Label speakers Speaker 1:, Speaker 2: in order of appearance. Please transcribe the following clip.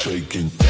Speaker 1: shaking.